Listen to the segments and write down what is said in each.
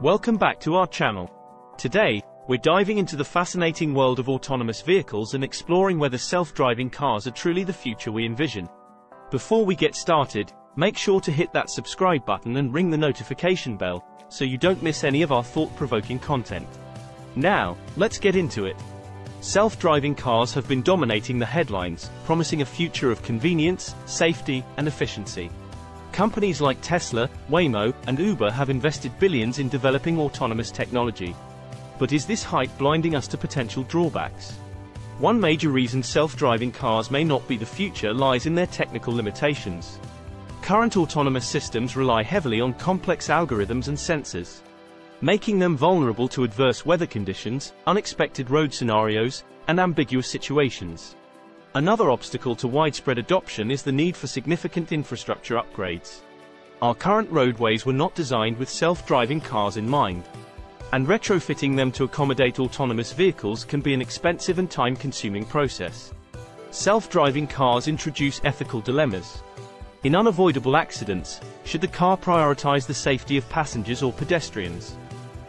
Welcome back to our channel. Today, we're diving into the fascinating world of autonomous vehicles and exploring whether self-driving cars are truly the future we envision. Before we get started, make sure to hit that subscribe button and ring the notification bell, so you don't miss any of our thought-provoking content. Now, let's get into it. Self-driving cars have been dominating the headlines, promising a future of convenience, safety, and efficiency. Companies like Tesla, Waymo, and Uber have invested billions in developing autonomous technology. But is this hype blinding us to potential drawbacks? One major reason self-driving cars may not be the future lies in their technical limitations. Current autonomous systems rely heavily on complex algorithms and sensors, making them vulnerable to adverse weather conditions, unexpected road scenarios, and ambiguous situations. Another obstacle to widespread adoption is the need for significant infrastructure upgrades. Our current roadways were not designed with self-driving cars in mind. And retrofitting them to accommodate autonomous vehicles can be an expensive and time-consuming process. Self-driving cars introduce ethical dilemmas. In unavoidable accidents, should the car prioritize the safety of passengers or pedestrians?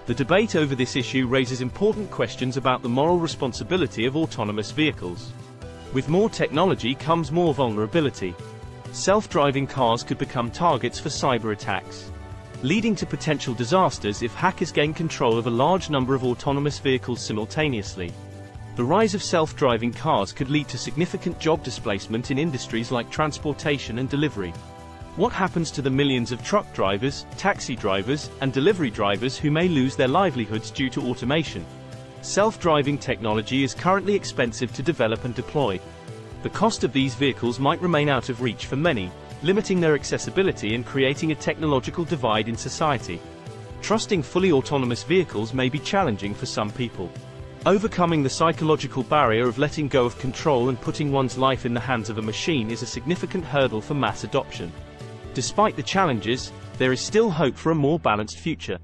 The debate over this issue raises important questions about the moral responsibility of autonomous vehicles. With more technology comes more vulnerability. Self-driving cars could become targets for cyber attacks, leading to potential disasters if hackers gain control of a large number of autonomous vehicles simultaneously. The rise of self-driving cars could lead to significant job displacement in industries like transportation and delivery. What happens to the millions of truck drivers, taxi drivers, and delivery drivers who may lose their livelihoods due to automation? Self-driving technology is currently expensive to develop and deploy. The cost of these vehicles might remain out of reach for many, limiting their accessibility and creating a technological divide in society. Trusting fully autonomous vehicles may be challenging for some people. Overcoming the psychological barrier of letting go of control and putting one's life in the hands of a machine is a significant hurdle for mass adoption. Despite the challenges, there is still hope for a more balanced future.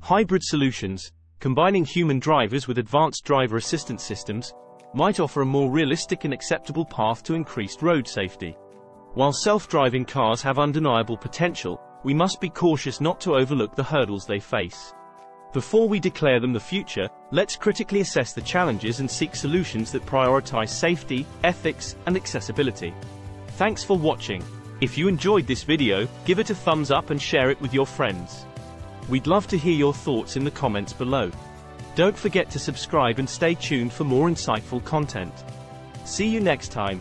Hybrid solutions, combining human drivers with advanced driver assistance systems, might offer a more realistic and acceptable path to increased road safety. While self-driving cars have undeniable potential, we must be cautious not to overlook the hurdles they face. Before we declare them the future, let's critically assess the challenges and seek solutions that prioritize safety, ethics, and accessibility. Thanks for watching. If you enjoyed this video, give it a thumbs up and share it with your friends. We'd love to hear your thoughts in the comments below. Don't forget to subscribe and stay tuned for more insightful content. See you next time.